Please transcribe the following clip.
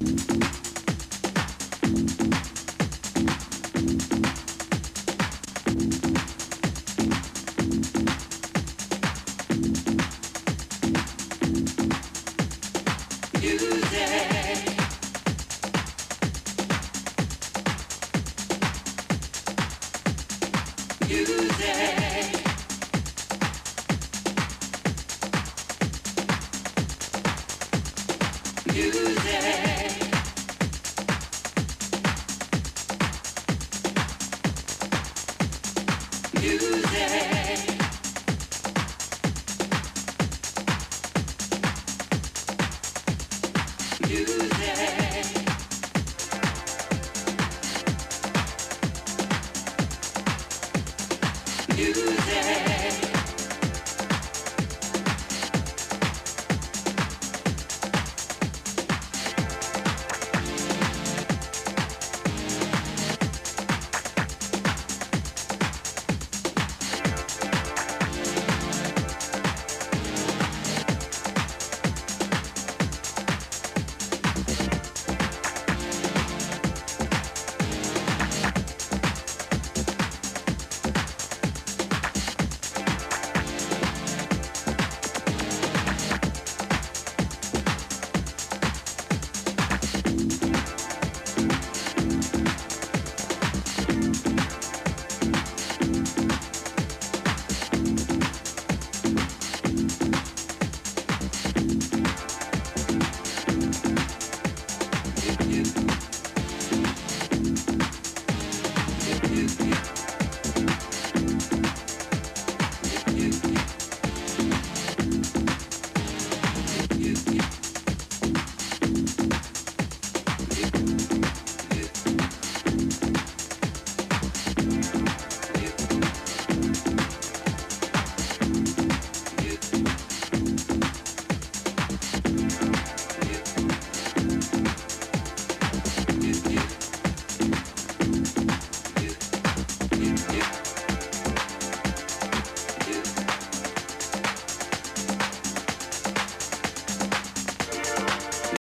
Music. music.